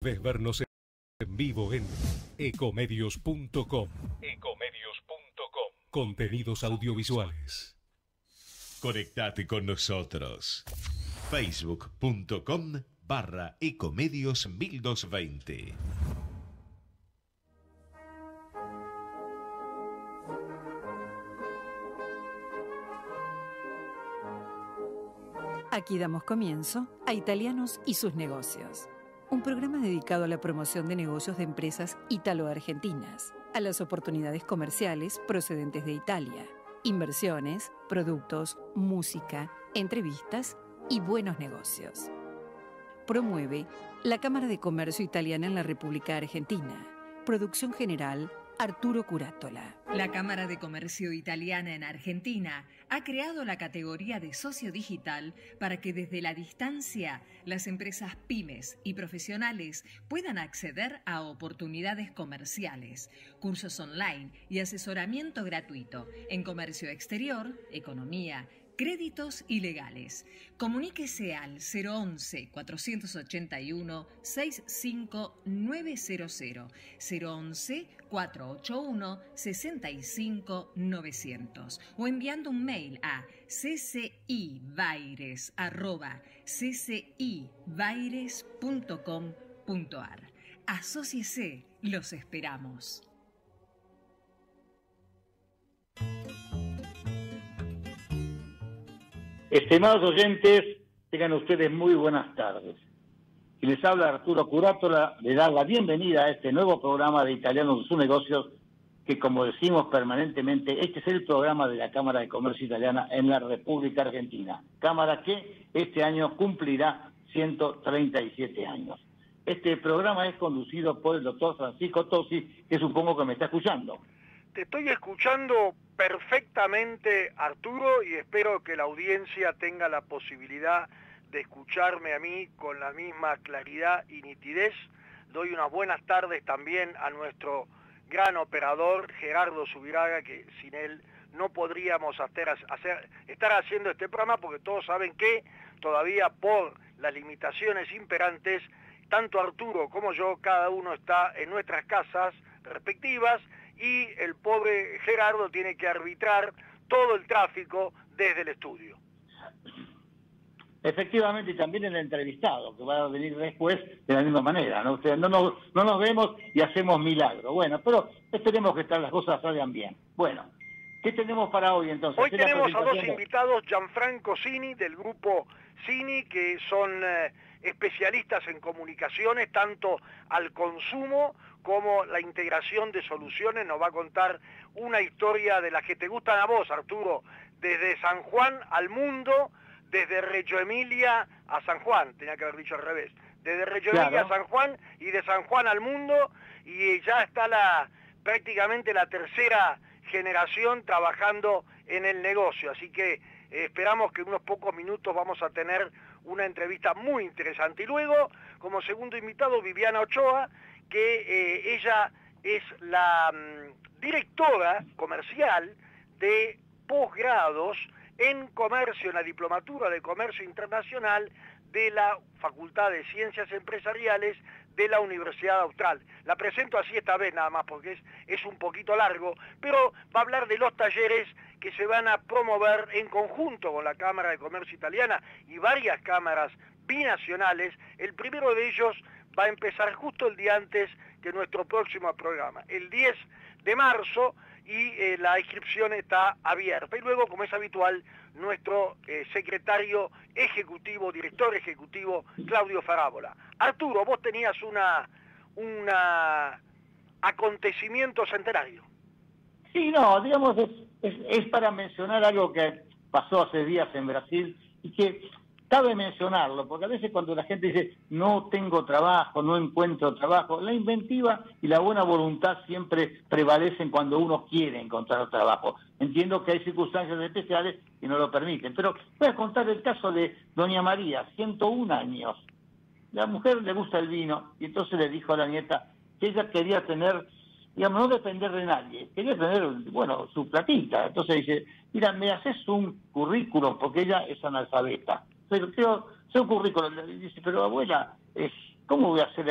Puedes vernos en vivo en ecomedios.com. Ecomedios.com. Contenidos audiovisuales. Conectate con nosotros. Facebook.com barra Ecomedios 1220. Aquí damos comienzo a Italianos y sus negocios, un programa dedicado a la promoción de negocios de empresas italo-argentinas, a las oportunidades comerciales procedentes de Italia, inversiones, productos, música, entrevistas y buenos negocios. Promueve la Cámara de Comercio Italiana en la República Argentina. Producción general Arturo Curátola. La Cámara de Comercio Italiana en Argentina ha creado la categoría de socio digital para que desde la distancia las empresas pymes y profesionales puedan acceder a oportunidades comerciales, cursos online y asesoramiento gratuito en comercio exterior, economía, créditos y legales. Comuníquese al 011-481-65900, 011-481-65900 o enviando un mail a ccibaires.ccibaires.com.ar. Asociese, los esperamos. Estimados oyentes, tengan ustedes muy buenas tardes. Y les habla Arturo Curátola de dar la bienvenida a este nuevo programa de Italianos de sus negocios, que como decimos permanentemente, este es el programa de la Cámara de Comercio Italiana en la República Argentina. Cámara que este año cumplirá 137 años. Este programa es conducido por el doctor Francisco Tosi, que supongo que me está escuchando. Te estoy escuchando perfectamente, Arturo, y espero que la audiencia tenga la posibilidad de escucharme a mí con la misma claridad y nitidez. Doy unas buenas tardes también a nuestro gran operador Gerardo Subiraga, que sin él no podríamos estar haciendo este programa porque todos saben que todavía por las limitaciones imperantes, tanto Arturo como yo, cada uno está en nuestras casas respectivas y el pobre Gerardo tiene que arbitrar todo el tráfico desde el estudio. Efectivamente, y también el entrevistado, que va a venir después de la misma manera, ¿no? no, nos, no nos vemos y hacemos milagro. Bueno, pero esperemos que las cosas salgan bien. Bueno, ¿qué tenemos para hoy entonces? Hoy tenemos a dos invitados, Gianfranco Cini, del grupo Cini, que son eh, especialistas en comunicaciones, tanto al consumo como la integración de soluciones. Nos va a contar una historia de las que te gustan a vos, Arturo, desde San Juan al mundo, desde Reggio Emilia a San Juan, tenía que haber dicho al revés, desde Reggio Emilia a San Juan y de San Juan al mundo, y ya está la prácticamente la tercera generación trabajando en el negocio, así que eh, esperamos que en unos pocos minutos vamos a tener una entrevista muy interesante. Y luego, como segundo invitado, Viviana Ochoa, que eh, ella es la mm, directora comercial de posgrados en comercio, en la diplomatura de comercio internacional de la Facultad de Ciencias Empresariales de la Universidad Austral. La presento así esta vez nada más porque es, un poquito largo, pero va a hablar de los talleres que se van a promover en conjunto con la Cámara de Comercio Italiana y varias cámaras binacionales. El primero de ellos va a empezar justo el día antes que nuestro próximo programa, el 10 de marzo, y eh, la inscripción está abierta. Y luego, como es habitual, nuestro eh, secretario ejecutivo, director ejecutivo, Claudio Farábola. Arturo, vos tenías una, una acontecimiento centenario. Sí, no, digamos, es para mencionar algo que pasó hace días en Brasil y que Cabe mencionarlo, porque a veces cuando la gente dice no tengo trabajo, no encuentro trabajo, la inventiva y la buena voluntad siempre prevalecen cuando uno quiere encontrar trabajo. Entiendo que hay circunstancias especiales y no lo permiten, pero voy a contar el caso de Doña María, 101 años. La mujer le gusta el vino y entonces le dijo a la nieta que ella quería tener, digamos, no depender de nadie, quería tener, bueno, su platita. Entonces dice, mira, me haces un currículum porque ella es analfabeta pero creo, un currículum. Dice, pero abuela, ¿cómo voy a hacer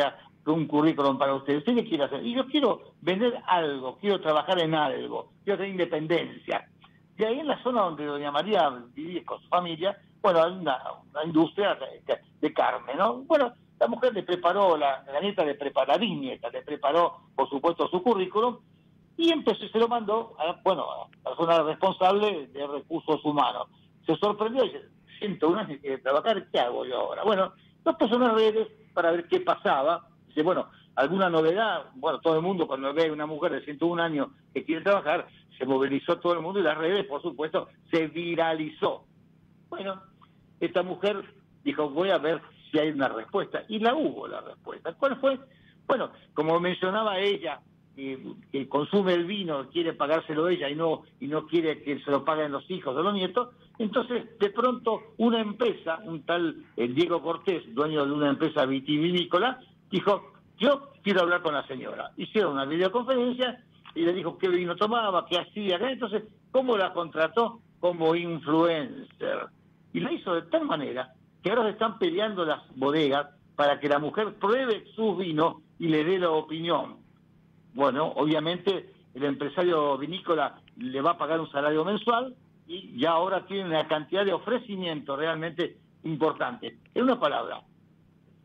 un currículum para usted. ¿Usted qué quiere hacer? Y yo quiero vender algo, quiero trabajar en algo, quiero tener independencia. Y ahí en la zona donde doña María vivía con su familia, bueno, hay una, industria de, carne, ¿no? Bueno, la mujer le preparó, la, la nieta le preparó, la nieta le preparó, por supuesto, su currículum y empezó y se lo mandó a, bueno, a la persona responsable de recursos humanos. Se sorprendió y dice, siento una que trabajar, ¿qué hago yo ahora? Bueno, dos personas redes para ver qué pasaba. Dice, bueno, alguna novedad, bueno, todo el mundo cuando ve una mujer de 101 años que quiere trabajar, se movilizó todo el mundo y las redes, por supuesto, se viralizó. Bueno, esta mujer dijo, voy a ver si hay una respuesta. Y la hubo la respuesta. ¿Cuál fue? Bueno, como mencionaba ella, que, consume el vino, quiere pagárselo ella y no, y no quiere que se lo paguen los hijos o los nietos, entonces de pronto una empresa, un tal eh, Diego Cortés, dueño de una empresa vitivinícola, dijo, yo quiero hablar con la señora. Hicieron una videoconferencia y le dijo qué vino tomaba, qué hacía, entonces, ¿cómo la contrató? Como influencer. Y la hizo de tal manera que ahora se están peleando las bodegas para que la mujer pruebe su vino y le dé la opinión. Bueno, obviamente el empresario vinícola le va a pagar un salario mensual y ya ahora tiene una cantidad de ofrecimientos realmente importante. En una palabra,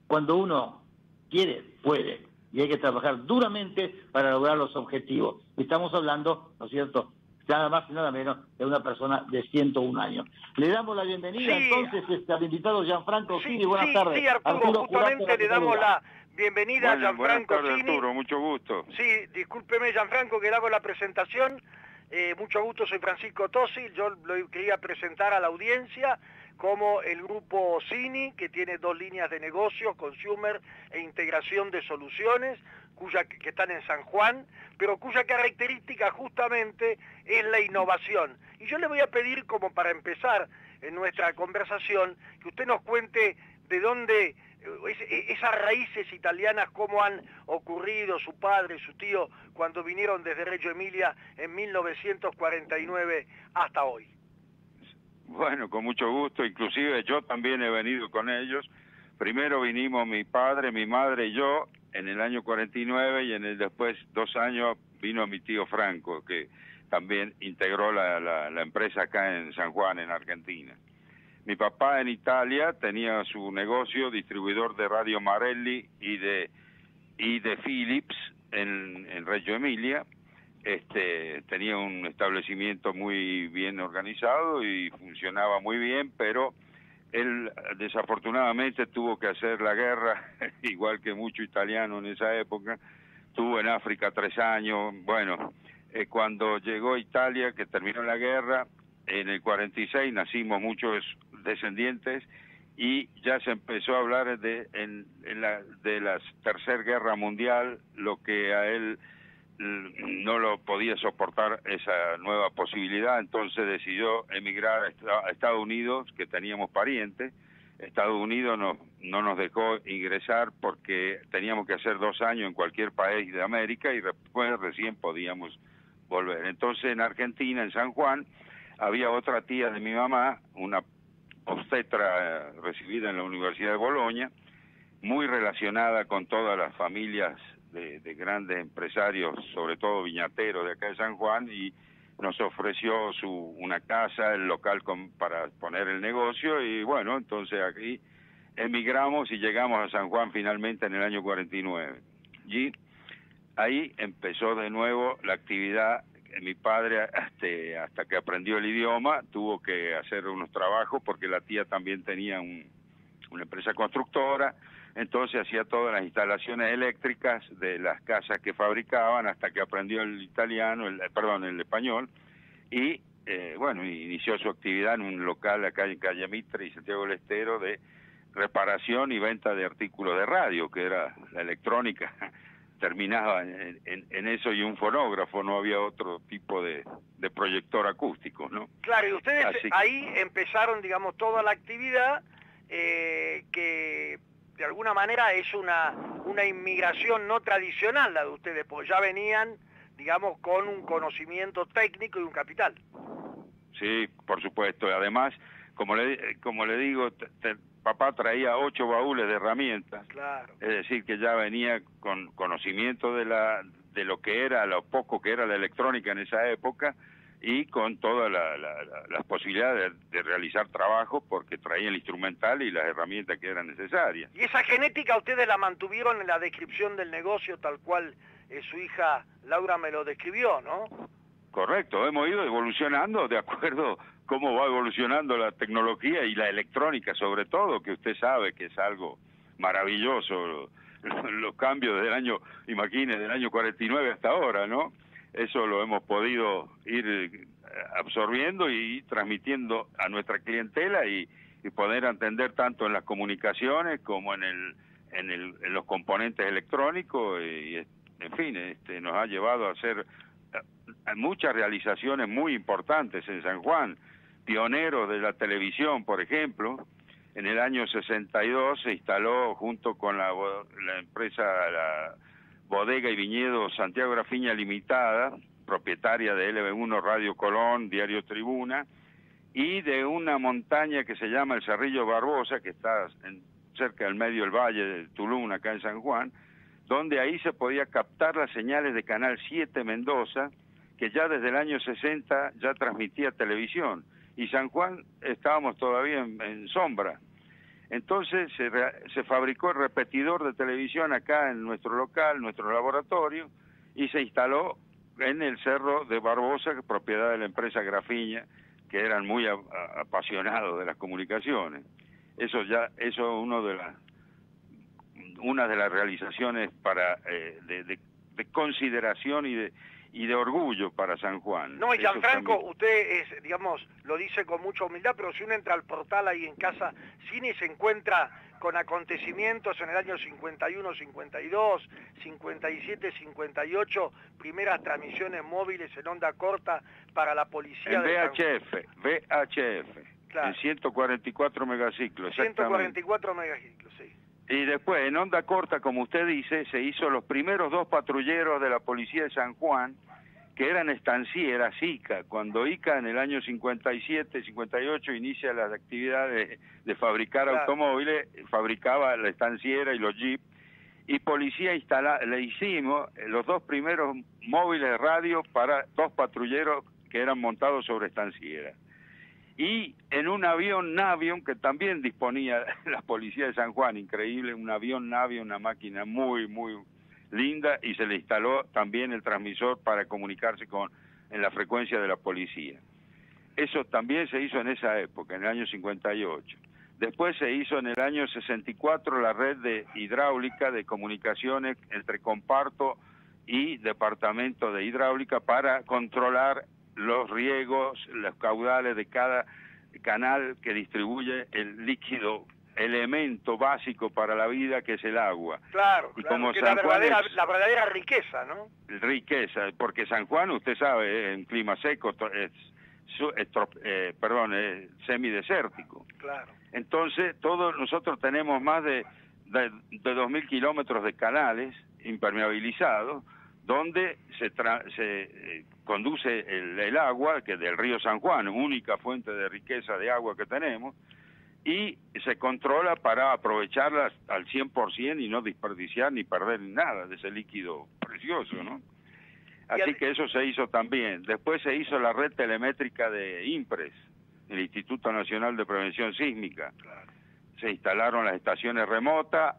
cuando uno quiere, puede. Y hay que trabajar duramente para lograr los objetivos. Estamos hablando, ¿no es cierto?, nada más y nada menos de una persona de 101 años. Le damos la bienvenida entonces este, al invitado Gianfranco sí, Buenas tardes. Sí, Arturo, justamente le damos la bienvenida a Gianfranco buenas tardes, Arturo, mucho gusto. Sí, discúlpeme Gianfranco que le hago la presentación. Eh, mucho gusto, soy Francisco Tosi, yo lo quería presentar a la audiencia como el grupo CINI, que tiene dos líneas de negocio, consumer e integración de soluciones, cuya, que están en San Juan, pero cuya característica justamente es la innovación. Y yo le voy a pedir, como para empezar en nuestra conversación, que usted nos cuente de dónde esas raíces italianas, cómo han ocurrido su padre, su tío, cuando vinieron desde Reggio Emilia en 1949 hasta hoy. Bueno, con mucho gusto, inclusive yo también he venido con ellos. Primero vinimos mi padre, mi madre y yo en el año 49 y en el después dos años vino mi tío Franco, que también integró la, la empresa acá en San Juan, en Argentina. Mi papá en Italia tenía su negocio distribuidor de Radio Marelli y de y de Philips en, Reggio Emilia. Este, tenía un establecimiento muy bien organizado y funcionaba muy bien, pero él desafortunadamente tuvo que hacer la guerra, igual que mucho italiano en esa época. Estuvo en África tres años. Bueno, eh, cuando llegó a Italia, que terminó la guerra, en el 46 nacimos muchos descendientes y ya se empezó a hablar de, en, la, de la Tercera Guerra Mundial, lo que a él no lo podía soportar esa nueva posibilidad, entonces decidió emigrar a Estados Unidos, que teníamos parientes. Estados Unidos no, no nos dejó ingresar porque teníamos que hacer dos años en cualquier país de América y después recién podíamos volver. Entonces en Argentina, en San Juan, había otra tía de mi mamá, una obstetra eh, recibida en la Universidad de Bolonia, muy relacionada con todas las familias de, grandes empresarios, sobre todo viñateros de acá de San Juan, y nos ofreció su, una casa, el local para poner el negocio, y bueno, entonces aquí emigramos y llegamos a San Juan finalmente en el año 49. Y ahí empezó de nuevo la actividad mi padre este, hasta que aprendió el idioma tuvo que hacer unos trabajos porque la tía también tenía una empresa constructora, entonces hacía todas las instalaciones eléctricas de las casas que fabricaban hasta que aprendió el italiano, el, perdón, el español. Y eh, bueno, inició su actividad en un local acá en Calle Mitre y Santiago del Estero de reparación y venta de artículos de radio, que era la electrónica terminaba en, eso y un fonógrafo, no había otro tipo de, proyector acústico, ¿no? Claro, y ustedes ahí empezaron, digamos, toda la actividad eh, que de alguna manera es una, una inmigración no tradicional la de ustedes, porque ya venían, digamos, con un conocimiento técnico y un capital. Sí, por supuesto. Además, como le, como le digo, papá traía ocho baúles de herramientas, Claro. es decir, que ya venía con conocimiento de, la, de lo que era, lo poco que era la electrónica en esa época, y con todas la- la- la- las posibilidades de, de realizar trabajo, porque traía el instrumental y las herramientas que eran necesarias. Y esa genética ustedes la mantuvieron en la descripción del negocio tal cual eh, su hija Laura me lo describió, ¿no? Correcto, hemos ido evolucionando de acuerdo cómo va evolucionando la tecnología y la electrónica sobre todo, que usted sabe que es algo maravilloso, lo- los cambios del año, imagine, del año 49 hasta ahora, ¿no? Eso lo hemos podido ir eh, absorbiendo y transmitiendo a nuestra clientela y, y poder entender tanto en las comunicaciones como en el en, el, en los componentes electrónicos y, en fin, este, nos ha llevado a hay muchas realizaciones muy importantes en San Juan, pioneros de la televisión, por ejemplo. En el año 62 se instaló junto con la, empresa la Bodega y Viñedo Santiago Grafiña Limitada, propietaria de LB1 Radio Colón, Diario Tribuna, y de una montaña que se llama el Cerrillo Barbosa, que está en- cerca del medio del valle de Tulum, acá en San Juan, donde ahí se podía captar las señales de Canal 7 Mendoza, que ya desde el año 60 ya transmitía televisión, y San Juan estábamos todavía en, sombra. Entonces se, se fabricó el repetidor de televisión acá en nuestro local, nuestro laboratorio, y se instaló en el cerro de Barbosa, propiedad de la empresa Grafiña, que eran muy apasionados de las comunicaciones. Eso ya, eso es uno de las una de las realizaciones para eh, de, de- de consideración y de y de orgullo para San Juan. No, y Gianfranco, también. usted es, digamos, lo dice con mucha humildad, pero si uno entra al portal ahí en casa Cine se encuentra con acontecimientos en el año 51, 52, 57, 58, primeras transmisiones móviles en onda corta para la policía en de San- VHF, VHF, Claro. en 144 megaciclos, exactamente. 144 megaciclos. Y después, en onda corta, como usted dice, se hizo los primeros dos patrulleros de la policía de San Juan, que eran estancieras, ICA. Cuando ICA en el año 57, 58 inicia las actividades de fabricar Claro. automóviles, fabricaba la estanciera y los jeep. Y policía instala, le hicimos los dos primeros móviles de radio para dos patrulleros que eran montados sobre estancieras y en un avión Navion que también disponía la policía de San Juan, increíble, un avión Navion, una máquina muy, muy linda y se le instaló también el transmisor para comunicarse con en la frecuencia de la policía. Eso también se hizo en esa época, en el año 58. Después se hizo en el año 64 la red de hidráulica de comunicaciones entre comparto y departamento de hidráulica para controlar los riegos, los caudales de cada canal que distribuye el líquido elemento básico para la vida que es el agua. Claro, Y claro, como es la San Juan verdadera, es- la verdadera riqueza, ¿no? riqueza, porque San Juan, usted sabe, eh, en clima seco es, es eh, perdón, es semidesértico. Claro. Entonces, todos nosotros tenemos más de, de, de 2.000 kilómetros de canales impermeabilizados, donde se, tra- se eh, conduce el, el agua, que del río San Juan, única fuente de riqueza de agua que tenemos, y se controla para aprovecharla al 100% y no desperdiciar ni perder nada de ese líquido precioso, ¿no? Así que eso se hizo también. Después se hizo la red telemétrica de IMPRES, el Instituto Nacional de Prevención Sísmica. Se instalaron las estaciones remotas,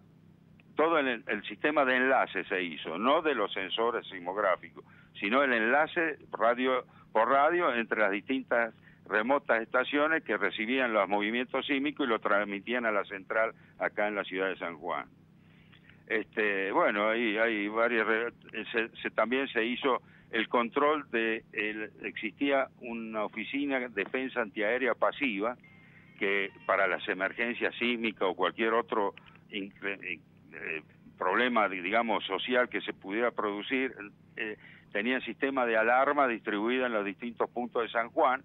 todo el, el sistema de enlace se hizo, no de los sensores sismográficos, sino el enlace radio por radio entre las distintas remotas estaciones que recibían los movimientos sísmicos y lo transmitían a la central acá en la ciudad de San Juan. Este, bueno, ahí hay varias se, se- también se hizo el control de el- existía una oficina de defensa antiaérea pasiva que para las emergencias sísmicas o cualquier otro eh, problema digamos social que se pudiera producir eh, tenían sistema de alarma distribuida en los distintos puntos de San Juan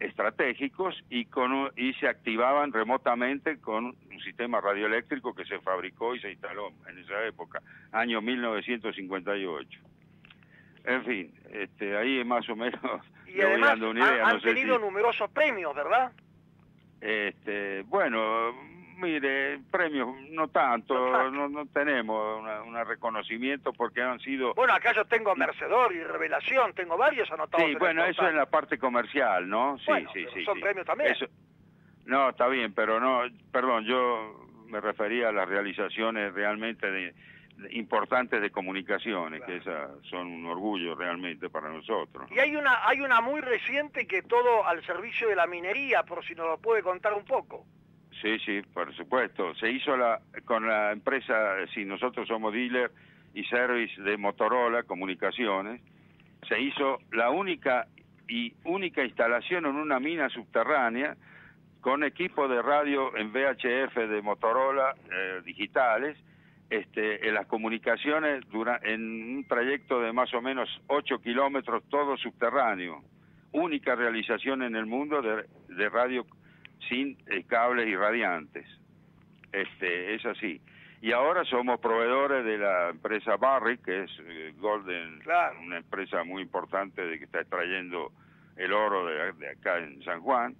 estratégicos y con un- y se activaban remotamente con un sistema radioeléctrico que se fabricó y se instaló en esa época, año 1958. En fin, este, ahí más o menos Y voy además dando una idea. han, no sé tenido si- numerosos premios, ¿verdad? este, bueno, Mire, premios no tanto, no, no tenemos un reconocimiento porque han sido... Bueno, acá yo tengo Mercedor y Revelación, tengo varios anotados. Sí, bueno, eso es la parte comercial, ¿no? Sí, sí, sí. Son premios también. No, está bien, pero no, perdón, yo me refería a las realizaciones realmente de, importantes de comunicaciones, que esas son un orgullo realmente para nosotros. Y hay una, hay una muy reciente que todo al servicio de la minería, por si nos lo puede contar un poco. Sí, sí, por supuesto. Se hizo la, con la empresa, si nosotros somos dealer y service de Motorola Comunicaciones, se hizo la única y única instalación en una mina subterránea con equipo de radio en VHF de Motorola eh, digitales, este, en las comunicaciones dura, en un trayecto de más o menos 8 kilómetros, todo subterráneo. Única realización en el mundo de, de radio sin eh, cables irradiantes. Este, es así. Y ahora somos proveedores de la empresa Barrick, que es eh, Golden, una empresa muy importante de que está extrayendo el oro de, acá en San Juan,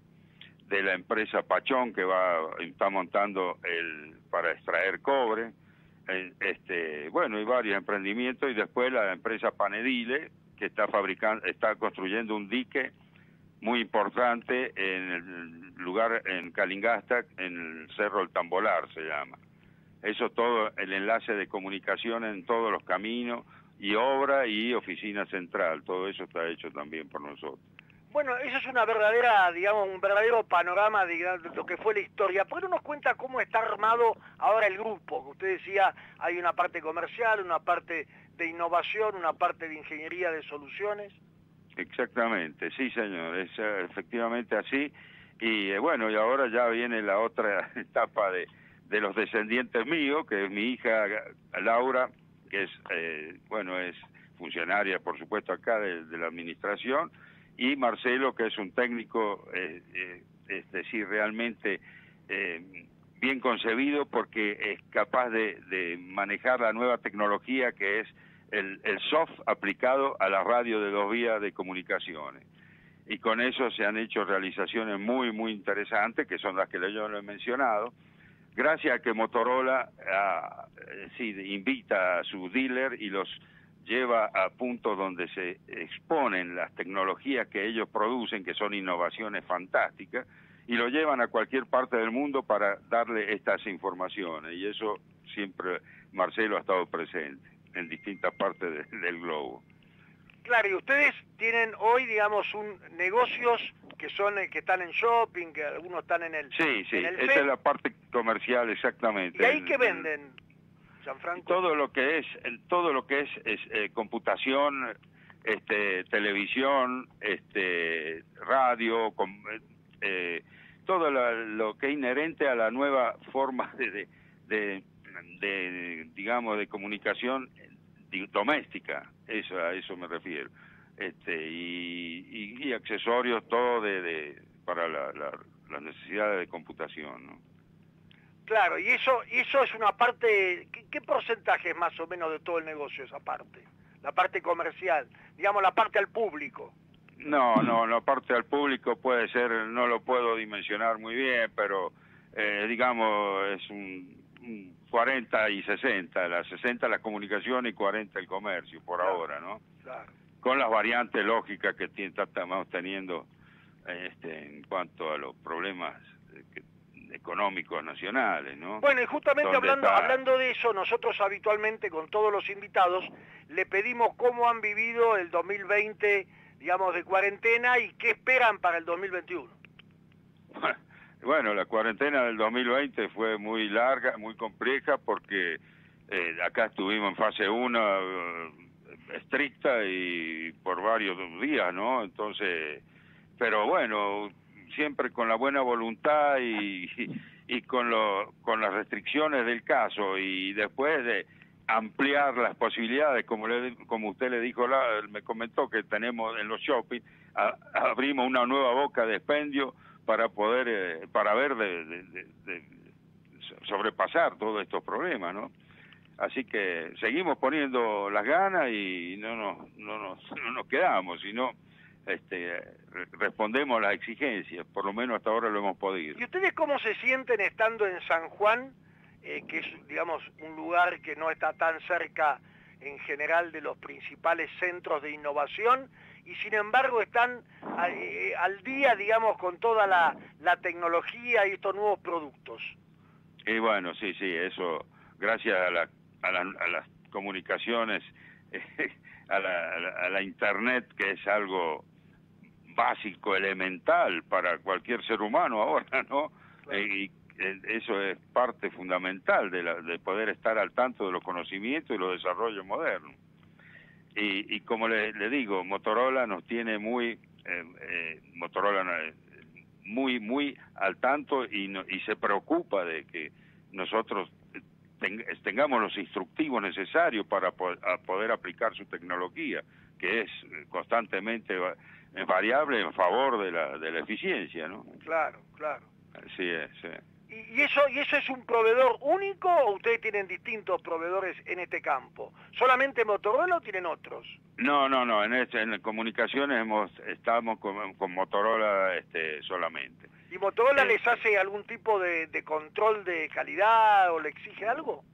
de la empresa Pachón, que va está montando el para extraer cobre, eh, este, bueno, y varios emprendimientos, y después la empresa Panedile, que está fabricando, está construyendo un dique muy importante en el lugar en Calingasta, en el Cerro El Tambolar se llama. Eso todo, el enlace de comunicación en todos los caminos y obra y oficina central, todo eso está hecho también por nosotros. Bueno, eso es una verdadera, digamos, un verdadero panorama de, lo que fue la historia. ¿Por qué no nos cuenta cómo está armado ahora el grupo? Usted decía, hay una parte comercial, una parte de innovación, una parte de ingeniería de soluciones. Exactamente, sí señor, es eh, efectivamente así. Y eh, bueno, y ahora ya viene la otra etapa de, de los descendientes míos, que es mi hija Laura, que es, eh, bueno, es funcionaria, por supuesto, acá de, la administración, y Marcelo, que es un técnico, es decir, realmente bien concebido porque es capaz de manejar la nueva tecnología que es el, soft aplicado a la radio de dos vías de comunicaciones. Y con eso se han hecho realizaciones muy, muy interesantes, que son las que yo lo he mencionado, gracias a que Motorola ah, eh, invita a su dealer y los lleva a puntos donde se exponen las tecnologías que ellos producen, que son innovaciones fantásticas, y lo llevan a cualquier parte del mundo para darle estas informaciones. Y eso siempre Marcelo ha estado presente en distintas partes del globo. Claro, y ustedes tienen hoy, digamos, un negocios que son eh, que están en shopping, que algunos están en el Sí, sí, esa es la parte comercial exactamente. ¿Y ahí qué venden, Gianfranco? Todo lo que es todo lo que es, es eh, computación, este televisión, este radio, eh, todo lo, que es inherente a la nueva forma de, de, de digamos de comunicación doméstica, eso, a eso me refiero. Este, y, accesorios, todo de, para la, las necesidades de computación. ¿no? Claro, y eso, y eso es una parte, ¿qué, porcentaje es más o menos de todo el negocio esa parte? La parte comercial, digamos la parte al público. No, no, la parte al público puede ser, no lo puedo dimensionar muy bien, pero eh, digamos es un 40 y 60, la 60 la comunicación y 40 el comercio por ahora, ¿no? Claro. Con las variantes lógicas que estamos teniendo este, en cuanto a los problemas económicos nacionales, ¿no? Bueno, y justamente hablando, hablando de eso, nosotros habitualmente con todos los invitados le pedimos cómo han vivido el 2020, digamos, de cuarentena y qué esperan para el 2021. Bueno, la cuarentena del 2020 fue muy larga, muy compleja, porque eh, acá estuvimos en fase 1 eh, estricta y por varios días, ¿no? Entonces, pero bueno, siempre con la buena voluntad y, y, con, lo, con las restricciones del caso y después de ampliar las posibilidades, como, le, como usted le dijo, la, me comentó que tenemos en los shopping, abrimos una nueva boca de expendio para poder, eh, para ver de, sobrepasar todos estos problemas, ¿no? Así que seguimos poniendo las ganas y no nos, no nos, no nos quedamos, sino este, respondemos a las exigencias, por lo menos hasta ahora lo hemos podido. ¿Y ustedes cómo se sienten estando en San Juan, eh, que es, digamos, un lugar que no está tan cerca en general de los principales centros de innovación y sin embargo están eh, al día, digamos, con toda la, tecnología y estos nuevos productos? Y bueno, sí, sí, eso, gracias a, la, a, las comunicaciones, a, la, a la Internet, que es algo básico, elemental para cualquier ser humano ahora, ¿no? Eh, y eh, eso es parte fundamental de, la, de poder estar al tanto de los conocimientos y los desarrollos modernos. Y, y como le, le, digo, Motorola nos tiene muy, eh, Motorola muy, muy al tanto y, y se preocupa de que nosotros tengamos los instructivos necesarios para poder aplicar su tecnología, que es constantemente variable en favor de la, de la eficiencia, ¿no? Claro, claro. Así es, sí. ¿Y, eso, ¿Y eso es un proveedor único o ustedes tienen distintos proveedores en este campo? ¿Solamente Motorola o tienen otros? No, no, no, en, este, en comunicaciones hemos, estamos con, con Motorola este, solamente. ¿Y Motorola eh, les hace algún tipo de, de control de calidad o le exige algo?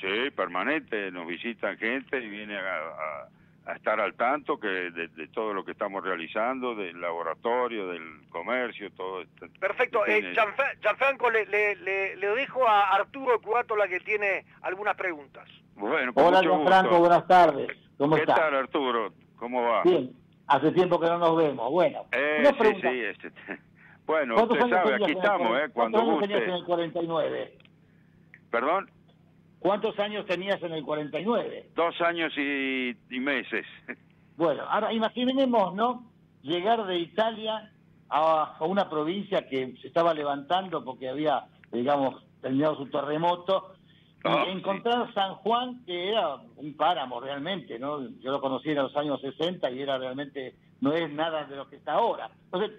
Sí, permanente, nos visitan gente y viene a a estar al tanto que de, todo lo que estamos realizando, del laboratorio, del comercio, todo esto. Perfecto. Eh, Gianfranco, le, le, le, le, dejo a Arturo la que tiene algunas preguntas. Bueno, Hola Gianfranco, buenas tardes. ¿Cómo ¿Qué tal Arturo? ¿Cómo va? Bien, hace tiempo que no nos vemos. Bueno, eh, sí, sí, este, bueno, usted sabe, aquí estamos, ¿eh? Cuando guste. en el 49? ¿Perdón? ¿Cuántos años tenías en el 49? Dos años y, meses. Bueno, ahora imaginemos, ¿no? Llegar de Italia a, una provincia que se estaba levantando porque había, digamos, terminado su terremoto, y ah, encontrar San Juan, que era un páramo realmente, ¿no? Yo lo conocí en los años 60 y era realmente, no es nada de lo que está ahora. Entonces,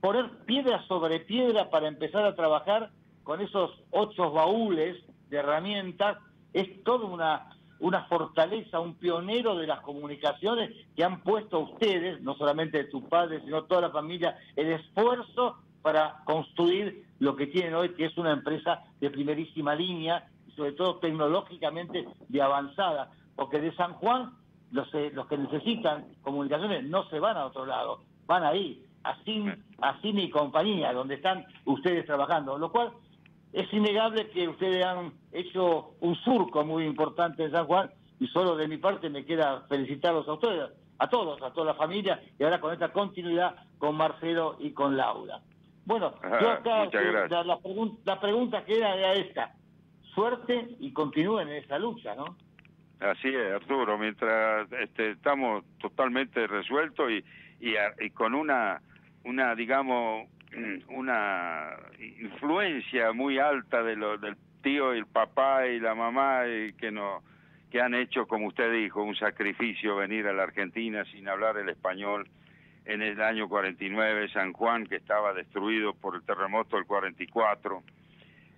poner piedra sobre piedra para empezar a trabajar con esos ocho baúles de herramientas, es toda una, una fortaleza, un pionero de las comunicaciones que han puesto ustedes, no solamente de tu padre, sino toda la familia, el esfuerzo para construir lo que tienen hoy, que es una empresa de primerísima línea y sobre todo tecnológicamente de avanzada, porque de San Juan los, eh, los que necesitan comunicaciones no se van a otro lado, van ahí, así, así mi compañía, donde están ustedes trabajando, lo cual es innegable que ustedes han hecho un surco muy importante en San Juan y solo de mi parte me queda felicitarlos a ustedes, a todos, a toda la familia y ahora con esta continuidad con Marcelo y con Laura. Bueno, yo acá eh, la, pregunta que era, esta, suerte y continúen en esa lucha, ¿no? Así es, Arturo, mientras este, estamos totalmente resueltos y, y con una, una digamos, una influencia muy alta de lo, del tío y el papá y la mamá y que no que han hecho como usted dijo un sacrificio venir a la Argentina sin hablar el español en el año 49 San Juan que estaba destruido por el terremoto del 44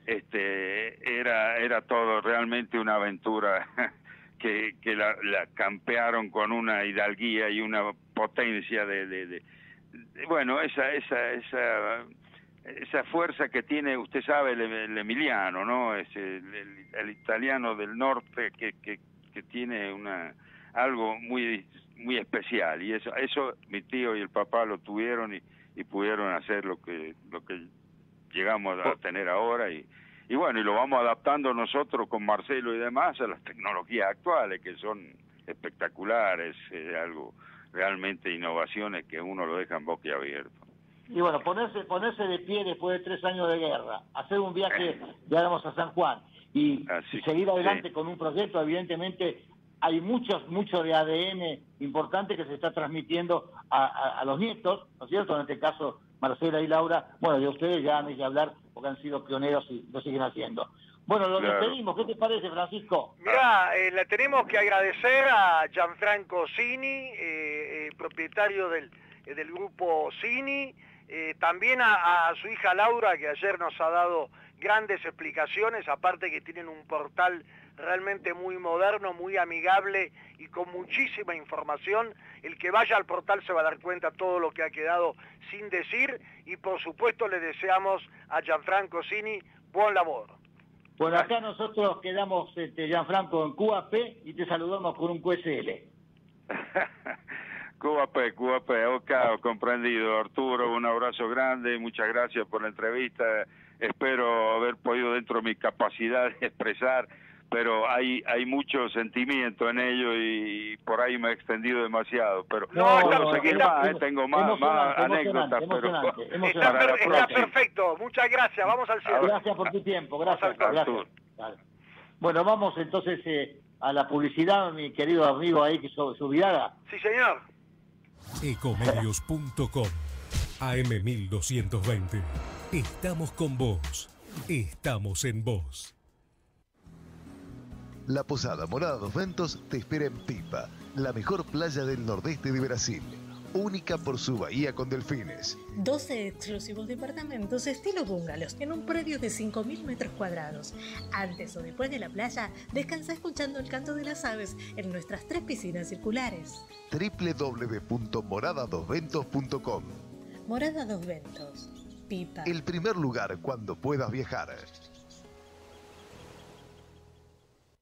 este era era todo realmente una aventura que, que la, la campearon con una hidalguía y una potencia de bueno, esa, esa, esa, esa fuerza que tiene, usted sabe, el, emiliano, ¿no? Es el, italiano del norte que, que, que tiene una algo muy muy especial. Y eso eso mi tío y el papá lo tuvieron y, y pudieron hacer lo que lo que llegamos a tener ahora. Y y bueno y lo vamos adaptando nosotros con Marcelo y demás a las tecnologías actuales que son espectaculares eh, algo realmente innovaciones que uno lo deja en boquiabierto. Y bueno, ponerse, ponerse de pie después de tres años de guerra, hacer un viaje, ya vamos a San Juan, y, seguir adelante con un proyecto, evidentemente hay muchos, mucho de ADN importante que se está transmitiendo a, los nietos, ¿no es cierto? En este caso, Marcela y Laura, bueno, de ustedes ya han de hablar porque han sido pioneros y lo siguen haciendo. Bueno, lo despedimos. ¿Qué te parece, Francisco? Mira, eh, le tenemos que agradecer a Gianfranco Cini, eh, eh, propietario del, del grupo Cini, también a, su hija Laura, que ayer nos ha dado grandes explicaciones, aparte que tienen un portal realmente muy moderno, muy amigable y con muchísima información. El que vaya al portal se va a dar cuenta todo lo que ha quedado sin decir y por supuesto le deseamos a Gianfranco Cini buen labor. Por acá nosotros quedamos, este, Gianfranco, en QAP y te saludamos con un QSL. QAP, QAP, ok, comprendido. Arturo, un abrazo grande, muchas gracias por la entrevista. Espero haber podido dentro de mi capacidad de expresar, pero hay hay mucho sentimiento en ello y por ahí me he extendido demasiado. Pero No, puedo está- seguir está- más, eh, tengo más, anécdotas, emocionante, pero emocionante, Está, para la per- está perfecto, muchas gracias, vamos al cierre. Gracias por tu tiempo, gracias. Gracias. Dale. Bueno, vamos entonces eh, a la publicidad, mi querido amigo ahí que su, su mirada. Sí, señor. Ecomedios.com AM1220. Estamos con vos. Estamos en vos. La Posada Morada dos Ventos te espera en Pipa, la mejor playa del nordeste de Brasil, única por su bahía con delfines. 12 exclusivos departamentos estilo bungalows en un predio de 5.000 metros cuadrados. Antes o después de la playa, descansa escuchando el canto de las aves en nuestras tres piscinas circulares. www.moradadosventos.com Morada Dos Ventos. Pipa. El primer lugar cuando puedas viajar.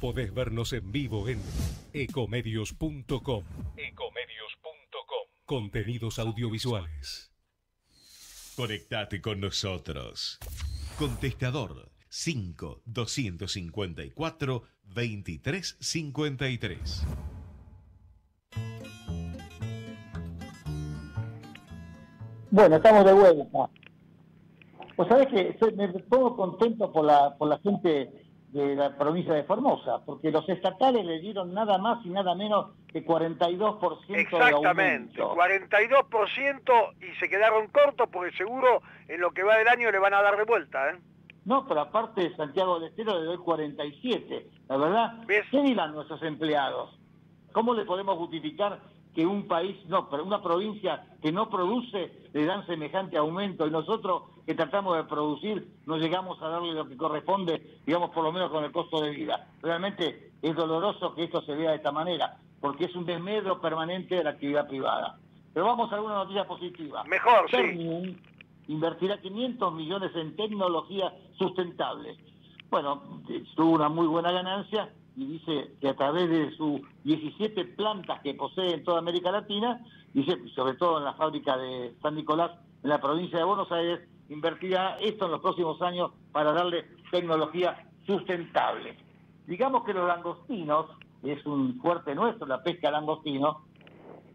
Podés vernos en vivo en ecomedios.com. Ecomedios.com. Contenidos audiovisuales. Conectate con nosotros. Contestador 5 254 2353. Bueno, estamos de vuelta. Pues sabés que me pongo contento por la, por la gente de la provincia de Formosa, porque los estatales le dieron nada más y nada menos que 42% de Exactamente, aumento. 42% y se quedaron cortos porque seguro en lo que va del año le van a dar de vuelta, ¿eh? No, pero aparte de Santiago del Estero le doy 47. La verdad, ¿Ves? ¿qué dirán nuestros empleados? ¿Cómo le podemos justificar que un país, no, pero una provincia que no produce le dan semejante aumento y nosotros que tratamos de producir no llegamos a darle lo que corresponde, digamos, por lo menos con el costo de vida? Realmente es doloroso que esto se vea de esta manera, porque es un desmedro permanente de la actividad privada. Pero vamos a alguna noticia positiva. Mejor, sí. Invertirá 500 millones en tecnología sustentable. Bueno, tuvo una muy buena ganancia y dice que a través de sus 17 plantas que posee en toda América Latina, dice sobre todo en la fábrica de San Nicolás, en la provincia de Buenos Aires, invertirá esto en los próximos años para darle tecnología sustentable. Digamos que los langostinos, es un fuerte nuestro, la pesca langostino,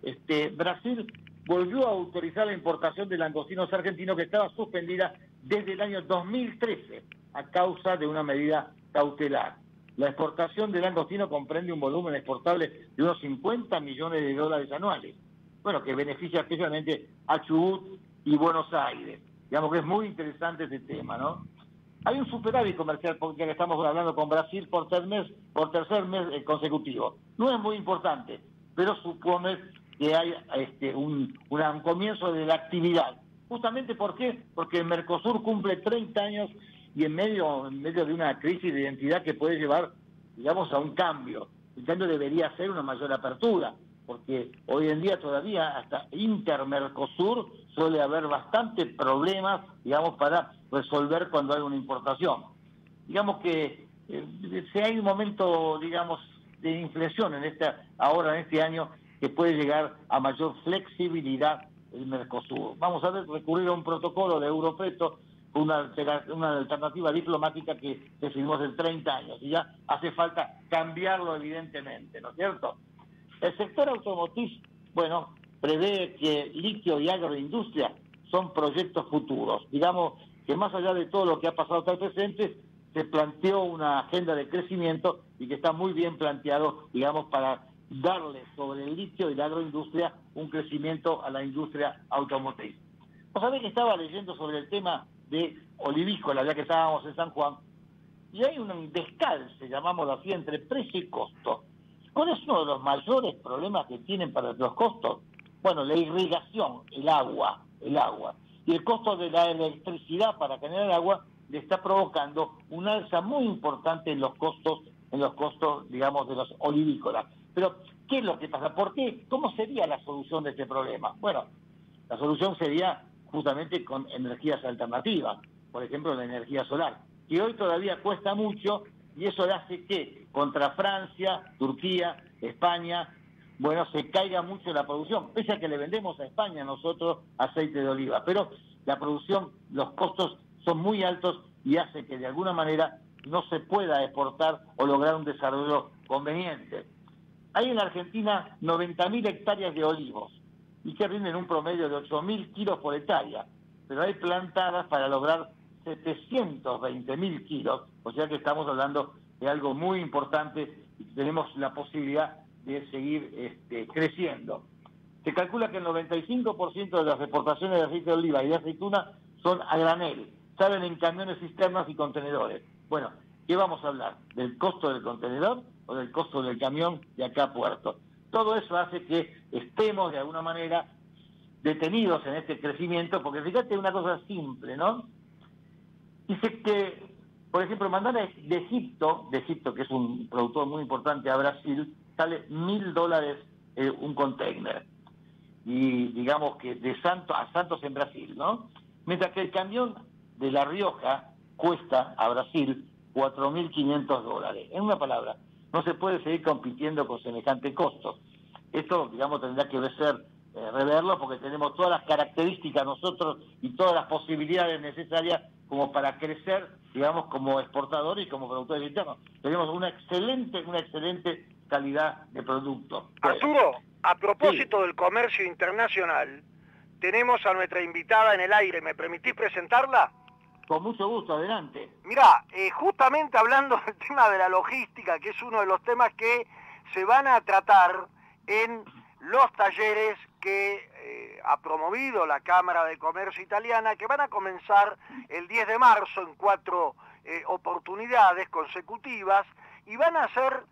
este, Brasil volvió a autorizar la importación de langostinos argentinos que estaba suspendida desde el año 2013 a causa de una medida cautelar. La exportación de langostino comprende un volumen exportable de unos 50 millones de dólares anuales, bueno, que beneficia especialmente a Chubut y Buenos Aires. Digamos que es muy interesante este tema, ¿no? Hay un superávit comercial porque estamos hablando con Brasil por tercer mes, por tercer mes eh, consecutivo. No es muy importante, pero supone que hay este, un, un comienzo de la actividad. Justamente ¿por qué? Porque el Mercosur cumple 30 años y en medio, en medio de una crisis de identidad que puede llevar, digamos, a un cambio. El cambio debería ser una mayor apertura, porque hoy en día todavía hasta Inter-Mercosur suele haber bastante problemas, digamos, para resolver cuando hay una importación. Digamos que eh, si hay un momento, digamos, de inflexión en esta, ahora en este año, que puede llegar a mayor flexibilidad el Mercosur. Vamos a ver, recurrir a un protocolo de Europeto, una, una alternativa diplomática que se firmó hace 30 años y ya hace falta cambiarlo evidentemente, ¿no es cierto? El sector automotriz, bueno, prevé que litio y agroindustria son proyectos futuros. Digamos que más allá de todo lo que ha pasado hasta el presente, se planteó una agenda de crecimiento y que está muy bien planteado, digamos, para darle sobre el litio y la agroindustria un crecimiento a la industria automotriz. Vos sabés que estaba leyendo sobre el tema de olivícola, ya que estábamos en San Juan, y hay un descalce, llamámoslo así, entre precio y costo. ¿Cuál es uno de los mayores problemas que tienen para los costos? Bueno, la irrigación, el agua, el agua. Y el costo de la electricidad para generar agua le está provocando una alza muy importante en los costos, en los costos, digamos, de los olivícolas. Pero, ¿qué es lo que pasa? ¿Por qué? ¿Cómo sería la solución de este problema? Bueno, la solución sería justamente con energías alternativas, por ejemplo, la energía solar, que hoy todavía cuesta mucho y eso hace que contra Francia, Turquía, España, bueno, se caiga mucho la producción, pese a que le vendemos a España nosotros aceite de oliva, pero la producción, los costos son muy altos y hace que de alguna manera no se pueda exportar o lograr un desarrollo conveniente. Hay en Argentina 90.000 hectáreas de olivos y que rinden un promedio de 8.000 kilos por hectárea, pero hay plantadas para lograr 720.000 kilos, o sea que estamos hablando de algo muy importante y tenemos la posibilidad de seguir este, creciendo. Se calcula que el 95% de las exportaciones de aceite de oliva y de aceituna son a granel, salen en camiones cisternas y contenedores. Bueno, ¿qué vamos a hablar? ¿Del costo del contenedor o del costo del camión de acá a puerto? Todo eso hace que estemos de alguna manera detenidos en este crecimiento, porque fíjate una cosa simple, ¿no? Dice que, por ejemplo, mandar de Egipto, de Egipto, que es un productor muy importante a Brasil, sale mil dólares eh, un container. Y digamos que de Santos a Santos en Brasil, ¿no? Mientras que el camión de La Rioja cuesta a Brasil 4.500 dólares. En una palabra, no se puede seguir compitiendo con semejante costo. Esto, digamos, tendrá que ser eh, reverlo porque tenemos todas las características nosotros y todas las posibilidades necesarias como para crecer, digamos, como exportador y como productores internos. Tenemos una excelente, una excelente calidad de producto. Arturo, a propósito del comercio internacional, tenemos a nuestra invitada en el aire. ¿Me permitís presentarla? Con mucho gusto, adelante. Mira, eh, justamente hablando del tema de la logística, que es uno de los temas que se van a tratar en los talleres que eh, ha promovido la Cámara de Comercio Italiana, que van a comenzar el 10 de marzo en cuatro eh, oportunidades consecutivas y van a ser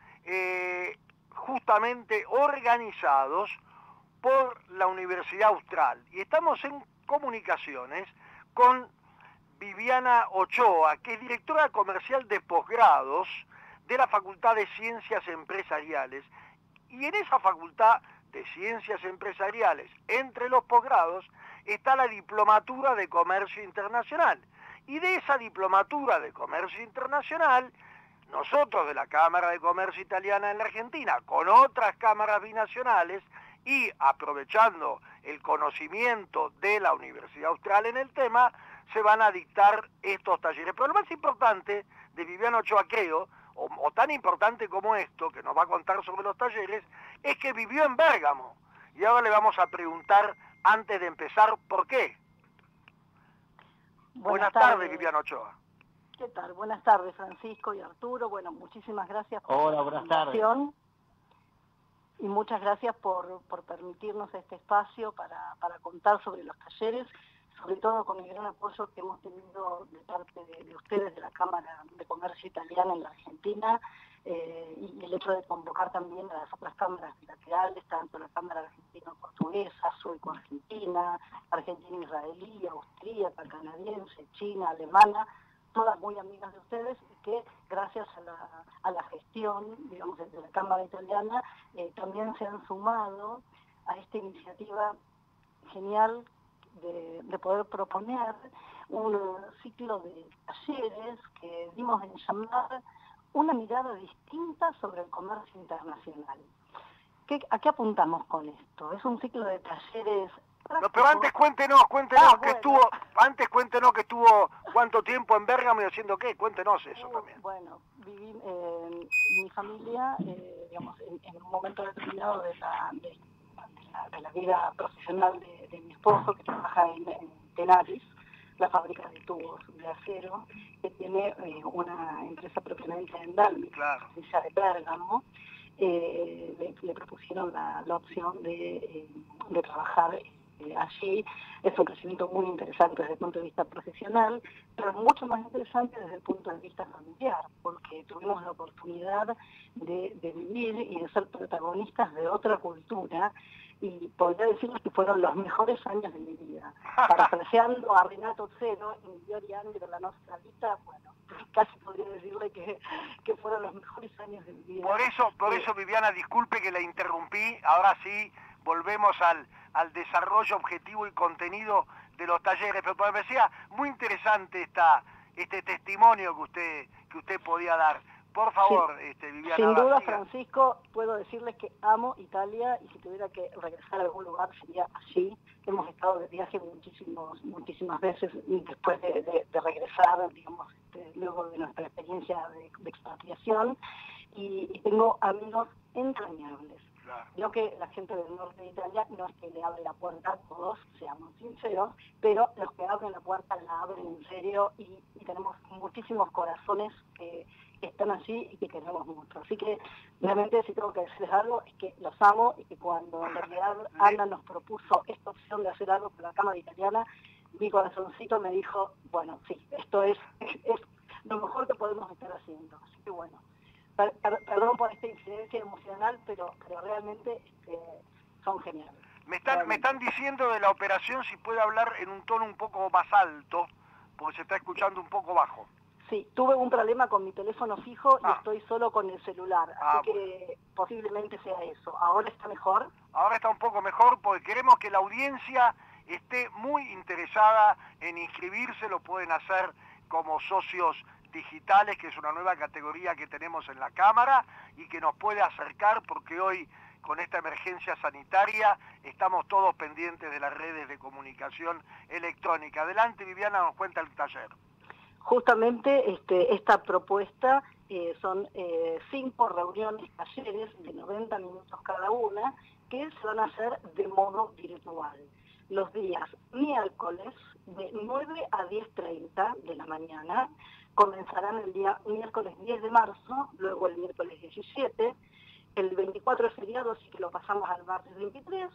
justamente organizados por la Universidad Austral. Y estamos en comunicaciones con Viviana Ochoa, que es directora comercial de posgrados de la Facultad de Ciencias Empresariales. Y en esa Facultad de Ciencias Empresariales, entre los posgrados, está la Diplomatura de Comercio Internacional. Y de esa Diplomatura de Comercio Internacional, nosotros de la Cámara de Comercio Italiana en la Argentina, con otras cámaras binacionales, y aprovechando el conocimiento de la Universidad Austral en el tema, se van a dictar estos talleres. Pero lo más importante de Viviano Ochoa, creo, o, tan importante como esto, que nos va a contar sobre los talleres, es que vivió en Bérgamo. Y ahora le vamos a preguntar, antes de empezar, ¿por qué? Buenas, tardes, Viviano Ochoa. ¿Qué tal? Buenas tardes, Francisco y Arturo. Bueno, muchísimas gracias por Hola, la buenas tardes. Y muchas gracias por, por permitirnos este espacio para, para contar sobre los talleres sobre todo con el gran apoyo que hemos tenido de parte de, ustedes, de la Cámara de Comercio Italiana en la Argentina, eh, y el hecho de convocar también a las otras cámaras bilaterales, tanto la Cámara Argentina-Portuguesa, Sueco-Argentina, Argentina-Israelí, austríaca, canadiense, china, alemana, todas muy amigas de ustedes y que gracias a la, gestión, digamos, de la Cámara Italiana, eh, también se han sumado a esta iniciativa genial de, poder proponer un ciclo de talleres que dimos en llamar una mirada distinta sobre el comercio internacional. ¿A qué apuntamos con esto? Es un ciclo de talleres... No, pero antes cuéntenos, cuéntenos ah, que estuvo, antes cuéntenos que estuvo cuánto tiempo en Bérgamo y haciendo qué, cuéntenos eso uh, también. Bueno, viví, eh, mi familia, eh, digamos, en, un momento determinado de la, de la vida profesional de, mi esposo, que trabaja en, Tenaris, la fábrica de tubos de acero, que tiene eh, una empresa propiamente en Dalmi, claro. de Bérgamo, eh, le, propusieron la, opción de, eh, de trabajar allí. Es un crecimiento muy interesante desde el punto de vista profesional, pero mucho más interesante desde el punto de vista familiar, porque tuvimos la oportunidad de, de vivir y de ser protagonistas de otra cultura y podría decirles que fueron los mejores años de mi vida. Parafraseando a Renato Zeno, en Dioriano de la Nostra Vita, bueno, casi podría decirle que, que, fueron los mejores años de mi vida. Por eso, por eso Viviana, disculpe que la interrumpí, ahora sí volvemos al, al desarrollo objetivo y contenido de los talleres, pero me parecía muy interesante esta, este testimonio que usted, que usted podía dar. Por favor, este, Viviana. Sin duda, Francisco, puedo decirles que amo Italia y si tuviera que regresar a algún lugar sería allí. Hemos estado de viaje muchísimos, muchísimas veces después de, regresar, digamos, este, luego de nuestra experiencia de, expatriación y, tengo amigos entrañables. Creo que la gente del norte de Italia no es que le abre la puerta a todos, seamos sinceros, pero los que abren la puerta la abren en serio y, y tenemos muchísimos corazones que que están allí y que queremos mucho. Así que realmente si tengo que decirles algo es que los amo y que cuando en realidad Ana nos propuso esta opción de hacer algo con la Cámara Italiana, mi corazoncito me dijo, bueno, sí, esto es, es, lo mejor que podemos estar haciendo. Así que bueno, perdón por esta incidencia emocional, pero, pero realmente este, son geniales. Me están, me están diciendo de la operación si puede hablar en un tono un poco más alto, porque se está escuchando un poco bajo. Sí, tuve un problema con mi teléfono fijo y ah. estoy solo con el celular, ah, así que posiblemente sea eso. ¿Ahora está mejor? Ahora está un poco mejor porque queremos que la audiencia esté muy interesada en inscribirse, lo pueden hacer como socios digitales, que es una nueva categoría que tenemos en la Cámara y que nos puede acercar porque hoy con esta emergencia sanitaria estamos todos pendientes de las redes de comunicación electrónica. Adelante, Viviana, nos cuenta el taller. Justamente este, esta propuesta eh, son eh, cinco reuniones talleres de 90 minutos cada una que se van a hacer de modo virtual. Los días miércoles de 9 a 10.30 de la mañana, comenzarán el día miércoles 10 de marzo, luego el miércoles 17, el 24 es feriado, así que lo pasamos al martes 23,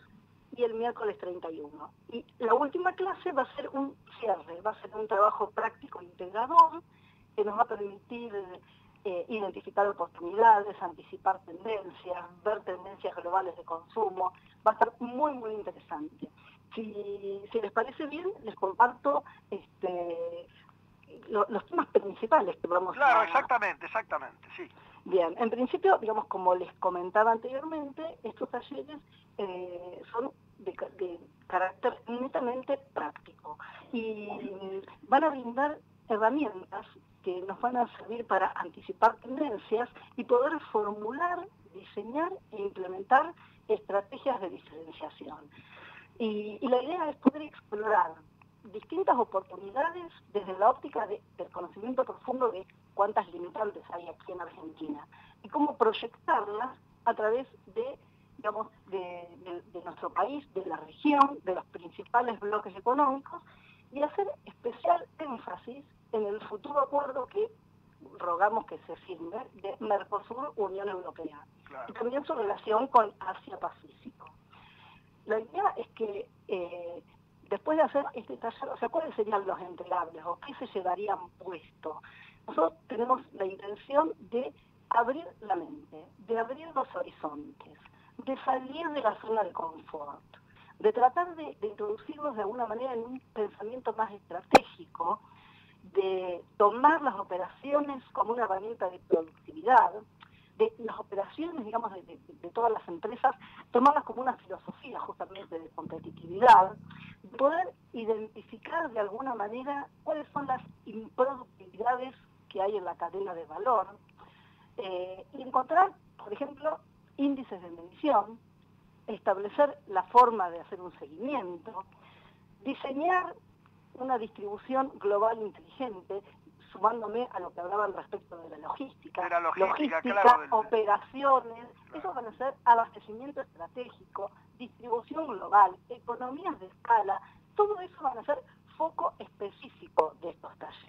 y el miércoles 31. Y la última clase va a ser un cierre, va a ser un trabajo práctico integrador que nos va a permitir eh, identificar oportunidades, anticipar tendencias, ver tendencias globales de consumo. Va a estar muy, muy interesante. Si, les parece bien, les comparto este, los temas principales que vamos a... Claro, exactamente, exactamente, sí. Bien, en principio, digamos, como les comentaba anteriormente, estos talleres eh, son de, carácter netamente práctico y van a brindar herramientas que nos van a servir para anticipar tendencias y poder formular, diseñar e implementar estrategias de diferenciación. Y, la idea es poder explorar distintas oportunidades desde la óptica del conocimiento profundo de cuántas limitantes hay aquí en Argentina y cómo proyectarlas a través de digamos, de, nuestro país, de la región, de los principales bloques económicos, y hacer especial énfasis en el futuro acuerdo que rogamos que se firme de Mercosur-Unión Europea, y también su relación con Asia-Pacífico. La idea es que eh, después de hacer este taller, o sea, ¿cuáles serían los entregables o qué se llevarían puesto? Nosotros tenemos la intención de abrir la mente, de abrir los horizontes, de salir de la zona de confort, de tratar de, introducirnos de alguna manera en un pensamiento más estratégico, de tomar las operaciones como una herramienta de productividad, de las operaciones, digamos, de, todas las empresas, tomarlas como una filosofía justamente de competitividad, de poder identificar de alguna manera cuáles son las improductividades que hay en la cadena de valor eh, y encontrar, por ejemplo, índices de medición, establecer la forma de hacer un seguimiento, diseñar una distribución global inteligente, sumándome a lo que hablaban respecto de la logística, la logística, operaciones, eso van a ser abastecimiento estratégico, distribución global, economías de escala, todo eso van a ser foco específico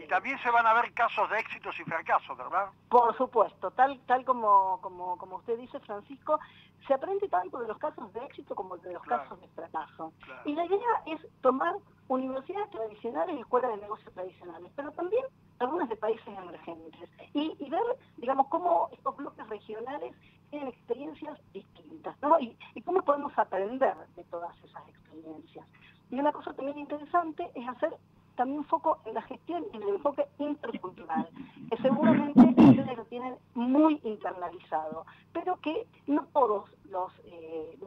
también se van a ver casos de éxitos y fracasos, ¿verdad? Por supuesto, tal, tal como, como, como usted dice, Francisco, se aprende tanto de los casos de éxito como de los casos de fracaso. Y la idea es tomar universidades tradicionales y escuelas de negocios tradicionales, pero también algunas de países emergentes, y, y ver, digamos, cómo estos bloques regionales tienen experiencias distintas, ¿no? Y, y cómo podemos aprender de todas esas experiencias. Y una cosa también interesante es hacer también foco en la gestión y en el enfoque intercultural, que seguramente ustedes lo tienen muy internalizado, pero que no todos los eh,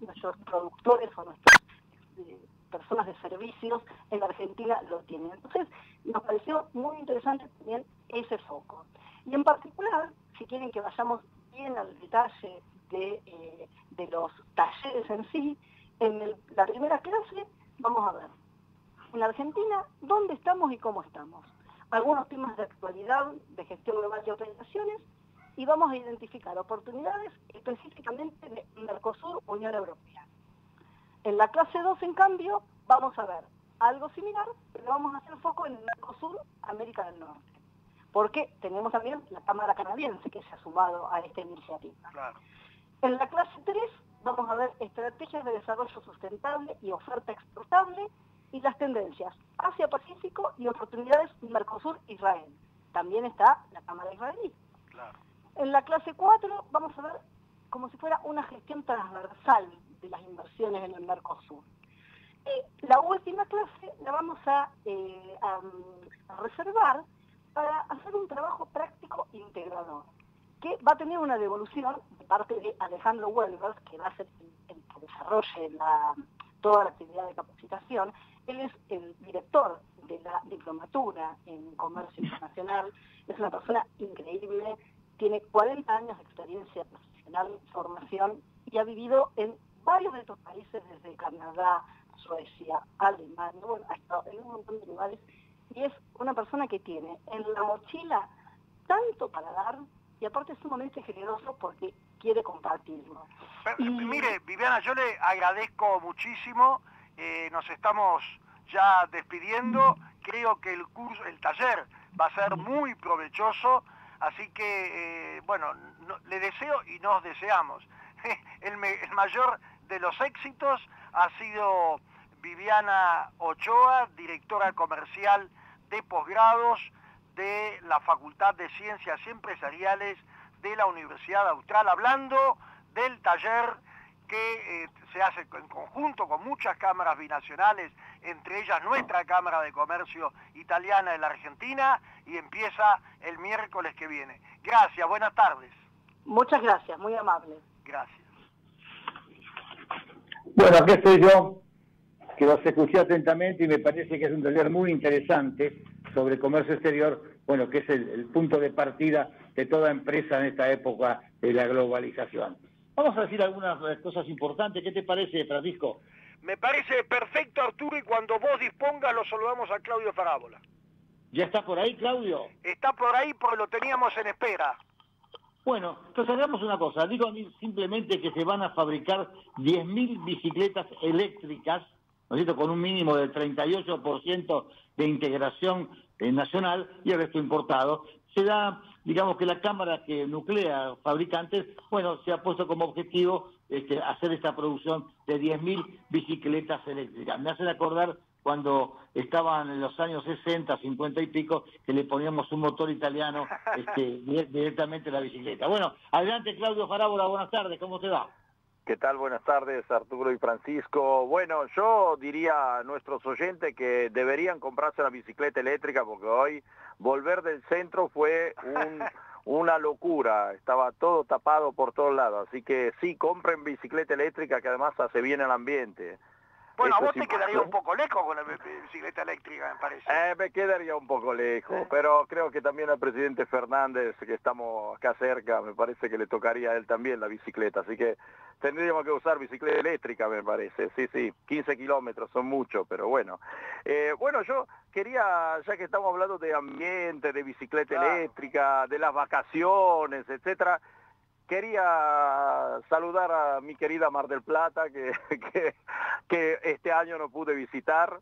nuestros productores o nuestras eh, personas de servicios en la Argentina lo tienen. Entonces, nos pareció muy interesante también ese foco. Y en particular, si quieren que vayamos bien al detalle de, eh, de los talleres en sí, en la primera clase vamos a ver en Argentina, dónde estamos y cómo estamos. Algunos temas de actualidad, de gestión global de operaciones, y vamos a identificar oportunidades específicamente de Mercosur, Unión Europea. En la clase 2, en cambio, vamos a ver algo similar, pero vamos a hacer foco en Mercosur, América del Norte. Porque tenemos también la Cámara Canadiense que se ha sumado a esta iniciativa. En la clase 3 vamos a ver estrategias de desarrollo sustentable y oferta exportable y las tendencias Asia-Pacífico y oportunidades Mercosur-Israel. También está la Cámara Israelí. En la clase 4 vamos a ver como si fuera una gestión transversal de las inversiones en el Mercosur. Y la última clase la vamos a, eh, reservar para hacer un trabajo práctico integrador, que va a tener una devolución de parte de Alejandro Welbers, que va a ser el, que desarrolle toda la actividad de capacitación, él es el director de la diplomatura en comercio internacional, es una persona increíble, tiene 40 años de experiencia profesional, formación y ha vivido en varios de estos países, desde Canadá, Suecia, Alemania, bueno, ha estado en un montón de lugares y es una persona que tiene en la mochila tanto para dar y aparte es sumamente generoso porque quiere compartirlo. Mire, Viviana, yo le agradezco muchísimo eh, nos estamos ya despidiendo. Creo que el curso, el taller va a ser muy provechoso, así que, eh, bueno, le deseo y nos deseamos. el, mayor de los éxitos ha sido Viviana Ochoa, directora comercial de posgrados de la Facultad de Ciencias Empresariales de la Universidad Austral, hablando del taller que eh, se hace en conjunto con muchas cámaras binacionales, entre ellas nuestra Cámara de Comercio Italiana en la Argentina, y empieza el miércoles que viene. Gracias, buenas tardes. Muchas gracias, muy amable. Gracias. Bueno, aquí estoy yo, que los escuché atentamente y me parece que es un taller muy interesante sobre comercio exterior, bueno, que es el punto de partida de toda empresa en esta época de la globalización. Vamos a decir algunas eh, cosas importantes. ¿Qué te parece, Francisco? Me parece perfecto, Arturo, y cuando vos dispongas lo saludamos a Claudio Farábola. ¿Ya está por ahí, Claudio? Está por ahí porque lo teníamos en espera. Bueno, entonces hagamos una cosa. Digo simplemente que se van a fabricar 10.000 bicicletas eléctricas, ¿no es cierto?, con un mínimo del 38% de integración eh, nacional y el resto importado. Se da digamos que la cámara que nuclea fabricantes, bueno, se ha puesto como objetivo este, hacer esta producción de 10.000 bicicletas eléctricas. Me hacen acordar cuando estaban en los años 60, 50 y pico, que le poníamos un motor italiano este, directamente a la bicicleta. Bueno, adelante Claudio Farábola, buenas tardes, ¿cómo te va? ¿Qué tal? Buenas tardes, Arturo y Francisco. Bueno, yo diría a nuestros oyentes que deberían comprarse una bicicleta eléctrica porque hoy volver del centro fue una locura. Estaba todo tapado por todos lados. Así que sí, compren bicicleta eléctrica que además hace bien el ambiente. Bueno, a vos te quedaría un poco lejos con la bicicleta eléctrica, me parece. Eh, me quedaría un poco lejos, pero creo que también al presidente Fernández, que estamos acá cerca, me parece que le tocaría a él también la bicicleta, así que tendríamos que usar bicicleta eléctrica, me parece. Sí, sí, 15 kilómetros son mucho, pero bueno. Eh, bueno, yo quería, ya que estamos hablando de ambiente, de bicicleta eléctrica, de las vacaciones, etcétera, Quería saludar a mi querida Mar del Plata, que, este año no pude visitar.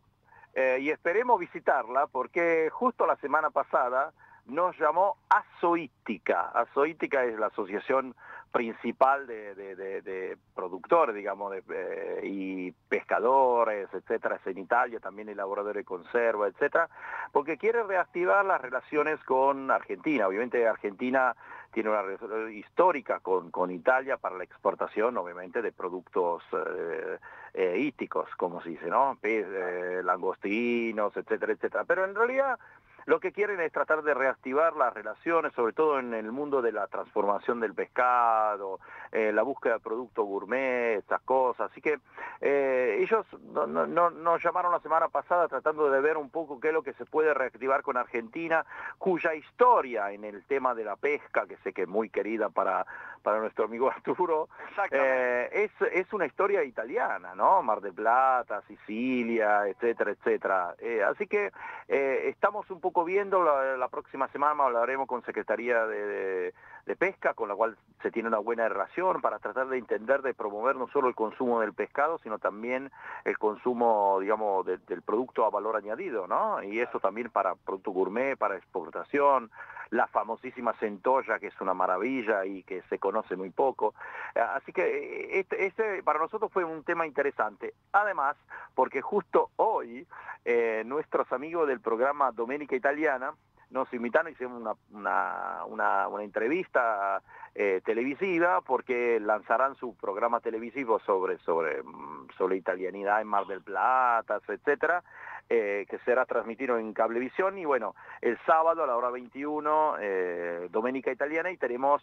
eh, y esperemos visitarla porque justo la semana pasada nos llamó Azoítica. Azoítica es la asociación principal de, productores, digamos, eh, y pescadores, etcétera, en Italia, también elaboradores de conserva, etcétera, porque quiere reactivar las relaciones con Argentina. Obviamente Argentina tiene una relación histórica con, con Italia para la exportación, obviamente, de productos eh, eh íticos, como se dice, ¿no? Eh, langostinos, etcétera, etcétera. Pero en realidad lo que quieren es tratar de reactivar las relaciones, sobre todo en el mundo de la transformación del pescado, eh, la búsqueda de productos gourmet, estas cosas. Así que eh, ellos nos llamaron la semana pasada tratando de ver un poco qué es lo que se puede reactivar con Argentina, cuya historia en el tema de la pesca, que sé que es muy querida para, para nuestro amigo Arturo, eh, es, es una historia italiana, ¿no? Mar del Plata, Sicilia, etcétera, etcétera. así que estamos un poco viendo, la, próxima semana hablaremos con Secretaría de, Pesca, con la cual se tiene una buena relación para tratar de entender, de promover no solo el consumo del pescado, sino también el consumo, digamos, del producto a valor añadido, ¿no? Y eso también para producto gourmet, para exportación, la famosísima centolla, que es una maravilla y que se conoce muy poco. Así que este, este para nosotros fue un tema interesante. Además, porque justo hoy eh, nuestros amigos del programa Doménica Italiana nos invitaron, hicimos una, una, una, entrevista eh, televisiva porque lanzarán su programa televisivo sobre, sobre, mm, sobre italianidad en Mar del Plata, etcétera, eh, que será transmitido en Cablevisión. Y bueno, el sábado a la hora 21, eh, Doménica Italiana y tenemos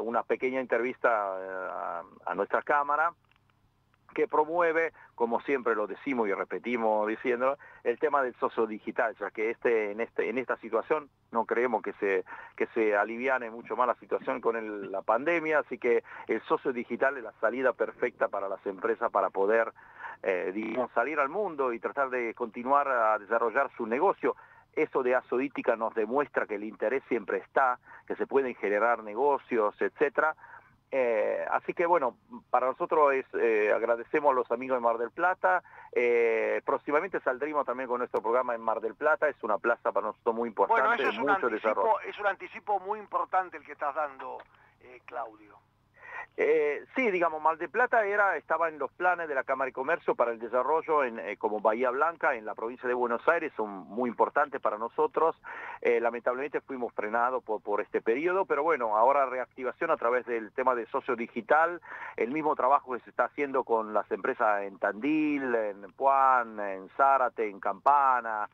una pequeña entrevista a nuestra cámara que promueve, como siempre lo decimos y repetimos diciéndolo, el tema del socio digital, ya que este, en, este, en esta situación no creemos que se, que se aliviane mucho más la situación con la pandemia, así que el socio digital es la salida perfecta para las empresas para poder eh, salir al mundo y tratar de continuar a desarrollar su negocio. Eso de Azodítica nos demuestra que el interés siempre está, que se pueden generar negocios, etcétera, eh, así que bueno, para nosotros es, eh, agradecemos a los amigos de Mar del Plata. Eh, próximamente saldremos también con nuestro programa en Mar del Plata. Es una plaza para nosotros muy importante. Bueno, eso es, un, anticipo, es un anticipo muy importante el que estás dando, Claudio. Eh, sí, digamos, Mar de Plata era, estaba en los planes de la Cámara de Comercio para el desarrollo en, eh, como Bahía Blanca en la provincia de Buenos Aires, son muy importantes para nosotros. Eh, lamentablemente fuimos frenados por, por este periodo, pero bueno, ahora reactivación a través del tema de socio digital, el mismo trabajo que se está haciendo con las empresas en Tandil, en Puan, en Zárate, en Campana,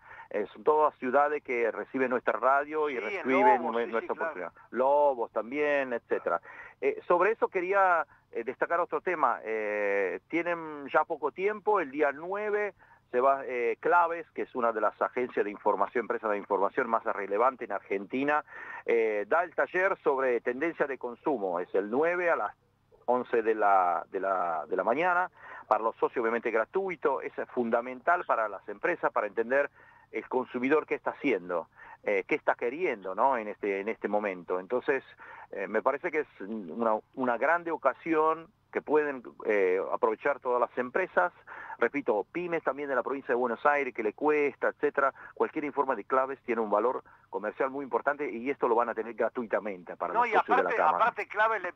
son todas ciudades que reciben nuestra radio y reciben nuestra oportunidad. Lobos también, etcétera. Eh, sobre eso quería eh, destacar otro tema. Eh, tienen ya poco tiempo, el día 9 se va Claves, que es una de las agencias de información, empresas de información más relevante en Argentina, da el taller sobre tendencia de consumo. Es el 9 a las 11 de la, de la, de la mañana. Para los socios obviamente gratuito. Es fundamental para las empresas para entender el consumidor qué está haciendo. Eh, qué está queriendo ¿no? en, este, en este momento. Entonces, eh, me parece que es una, una grande ocasión que pueden eh, aprovechar todas las empresas, repito, pymes también de la provincia de Buenos Aires, que le cuesta, etcétera, cualquier informe de claves tiene un valor comercial muy importante y esto lo van a tener gratuitamente para no, los y aparte, de la Cámara. aparte claves le,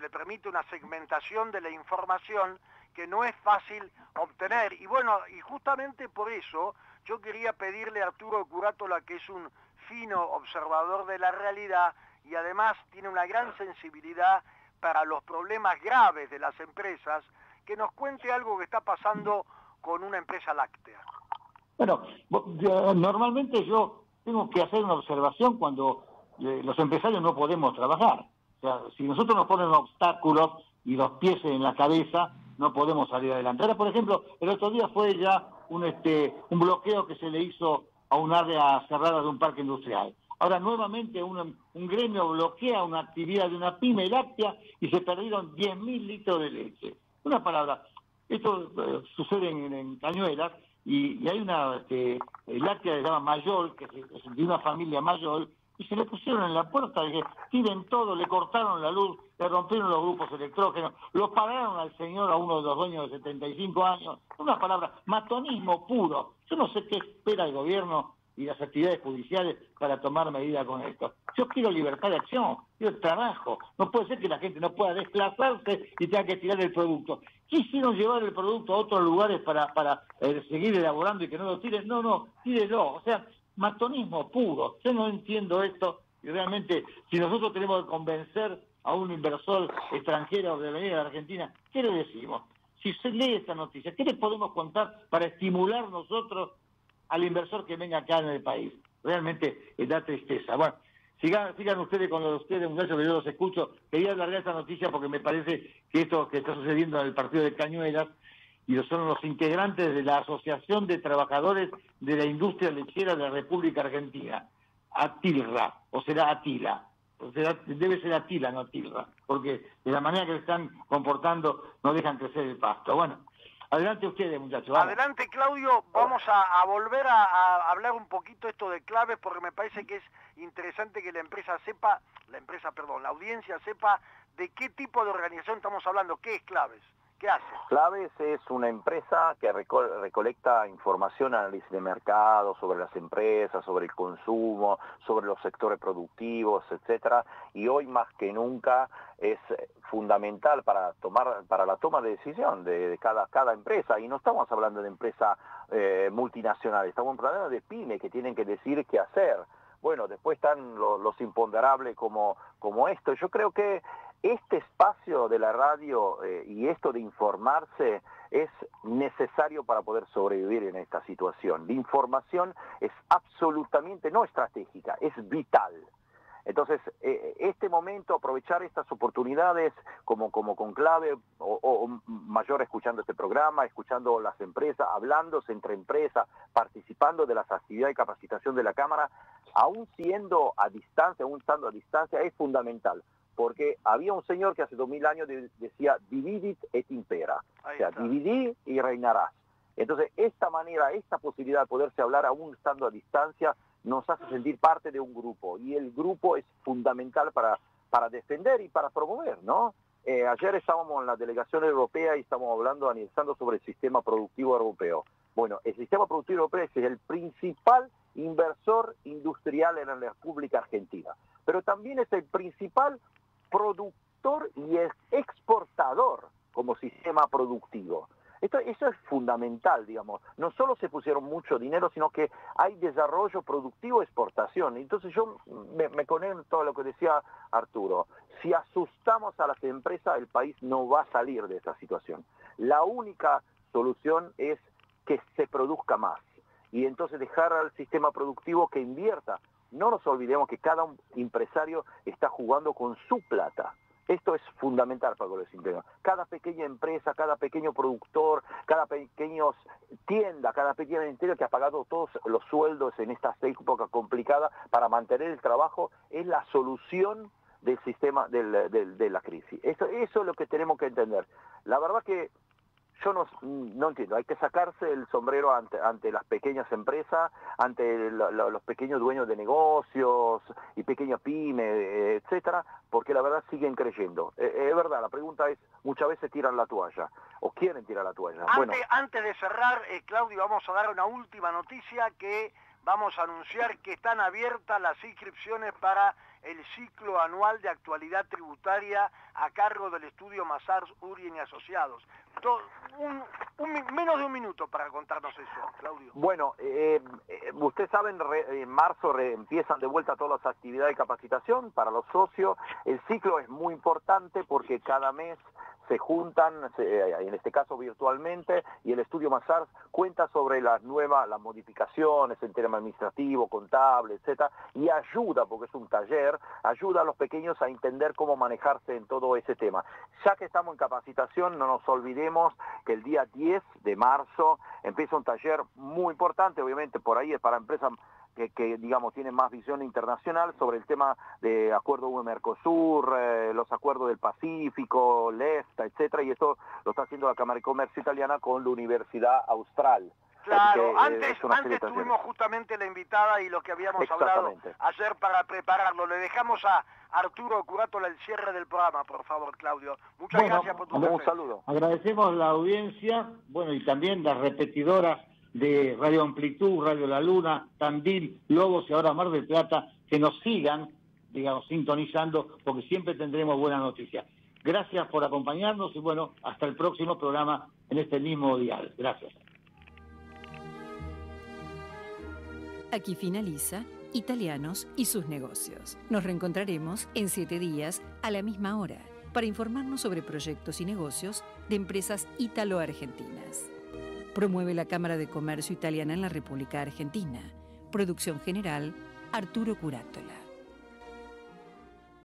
le permite una segmentación de la información que no es fácil obtener. Y bueno, y justamente por eso yo quería pedirle a Arturo Curátola, que es un fino observador de la realidad y además tiene una gran sensibilidad para los problemas graves de las empresas, que nos cuente algo que está pasando con una empresa láctea. Bueno, normalmente yo tengo que hacer una observación cuando eh, los empresarios no podemos trabajar. O sea, si nosotros nos ponen obstáculos y los pies en la cabeza, no podemos salir adelante. Ahora, por ejemplo, el otro día fue ya un, este, un bloqueo que se le hizo a un área cerrada de un parque industrial. Ahora nuevamente un, gremio bloquea una actividad de una pyme láctea y se perdieron 10.000 litros de leche. Una palabra, esto eh, sucede en, Cañuelas y, hay una este, láctea que se llama Mayol, que es de una familia Mayol, y se le pusieron en la puerta y tiren todo, le cortaron la luz, le rompieron los grupos electrógenos, lo pagaron al señor, a uno de los dueños de 75 años, una palabra, matonismo puro. Yo no sé qué espera el gobierno y las actividades judiciales para tomar medidas con esto. Yo quiero libertad de acción, quiero trabajo. No puede ser que la gente no pueda desplazarse y tenga que tirar el producto. Quisieron llevar el producto a otros lugares para, para eh, seguir elaborando y que no lo tiren. No, no, tírelo. O sea, matonismo puro. Yo no entiendo esto y realmente si nosotros tenemos que convencer a un inversor extranjero de venir a la Argentina, ¿qué le decimos? Si se lee esta noticia, ¿qué le podemos contar para estimular nosotros al inversor que venga acá en el país? Realmente da tristeza. Bueno, sigan, sigan ustedes con los ustedes, muchachos, que yo los escucho. Quería alargar esta noticia porque me parece que esto que está sucediendo en el partido de Cañuelas y son los integrantes de la Asociación de Trabajadores de la Industria Lechera de la República Argentina, ATILRA, o será ATILA, o debe ser ATILA, no ATILRA, porque de la manera que están comportando no dejan crecer el pasto. Bueno, adelante ustedes, muchachos. Adelante, Claudio, vamos a, volver a, a, hablar un poquito esto de claves, porque me parece que es interesante que la empresa sepa, la empresa, perdón, la audiencia sepa de qué tipo de organización estamos hablando, qué es claves. ¿Qué hace? Claves es una empresa que recolecta información, análisis de mercado sobre las empresas, sobre el consumo, sobre los sectores productivos, etcétera. Y hoy más que nunca es fundamental para tomar para la toma de decisión de, cada, cada empresa. Y no estamos hablando de empresa eh, multinacionales, estamos hablando de pymes que tienen que decir qué hacer. Bueno, después están los, imponderables como, como esto. Yo creo que este espacio de la radio eh, y esto de informarse es necesario para poder sobrevivir en esta situación. La información es absolutamente no estratégica, es vital. Entonces, eh, este momento, aprovechar estas oportunidades como, como conclave o, mayor escuchando este programa, escuchando las empresas, hablándose entre empresas, participando de las actividades de capacitación de la Cámara, aún siendo a distancia, aún estando a distancia, es fundamental porque había un señor que hace dos mil años decía dividit et impera, o sea, dividí y reinarás. Entonces, esta manera, esta posibilidad de poderse hablar aún estando a distancia, nos hace sentir parte de un grupo, y el grupo es fundamental para, para defender y para promover, ¿no? Eh, ayer estábamos en la delegación europea y estamos hablando, analizando sobre el sistema productivo europeo. Bueno, el sistema productivo europeo es el principal inversor industrial en la República Argentina, pero también es el principal productor y es exportador como sistema productivo. Esto, eso es fundamental, digamos. No solo se pusieron mucho dinero, sino que hay desarrollo productivo, exportación. Entonces yo me, me conecto a lo que decía Arturo. Si asustamos a las empresas, el país no va a salir de esa situación. La única solución es que se produzca más. Y entonces dejar al sistema productivo que invierta no nos olvidemos que cada empresario está jugando con su plata. Esto es fundamental para los interiores. Cada pequeña empresa, cada pequeño productor, cada pequeño tienda, cada pequeña interior que ha pagado todos los sueldos en esta época complicada para mantener el trabajo es la solución del sistema de la crisis. Eso, eso es lo que tenemos que entender. La verdad que yo no, no, entiendo, hay que sacarse el sombrero ante, ante las pequeñas empresas, ante los pequeños dueños de negocios y pequeñas pymes, etcétera, porque la verdad siguen creyendo. Eh, es verdad, la pregunta es, muchas veces tiran la toalla, o quieren tirar la toalla. Antes, bueno. antes de cerrar, eh, Claudio, vamos a dar una última noticia que vamos a anunciar que están abiertas las inscripciones para el ciclo anual de actualidad tributaria a cargo del estudio Mazars, Urien y Asociados. un, menos de un minuto para contarnos eso, Claudio. Bueno, eh, eh ustedes saben, en marzo empiezan de vuelta todas las actividades de capacitación para los socios. El ciclo es muy importante porque cada mes se juntan, en este caso virtualmente, y el estudio Mazars cuenta sobre las nuevas, las modificaciones en tema administrativo, contable, etcétera, y ayuda, porque es un taller, ayuda a los pequeños a entender cómo manejarse en todo ese tema. Ya que estamos en capacitación, no nos olvidemos que el día 10 de marzo empieza un taller muy importante, obviamente por ahí es para empresas que, digamos tiene más visión internacional sobre el tema de acuerdo UE-Mercosur, eh, los acuerdos del Pacífico, LEFTA, etcétera, y esto lo está haciendo la Cámara de Comercio Italiana con la Universidad Austral. Claro, antes, antes tuvimos justamente la invitada y lo que habíamos hablado ayer para prepararlo. Le dejamos a Arturo Curátola el cierre del programa, por favor, Claudio. Muchas gracias por tu Un saludo. Agradecemos la audiencia, bueno, y también las repetidoras de Radio Amplitud, Radio La Luna, Tandil, Lobos y ahora Mar del Plata, que nos sigan, digamos, sintonizando, porque siempre tendremos buenas noticias. Gracias por acompañarnos y bueno, hasta el próximo programa en este mismo dial. Gracias. Aquí finaliza Italianos y sus negocios. Nos reencontraremos en siete días a la misma hora para informarnos sobre proyectos y negocios de empresas italo-argentinas. Promueve la Cámara de Comercio Italiana en la República Argentina. Producción general, Arturo Curátola.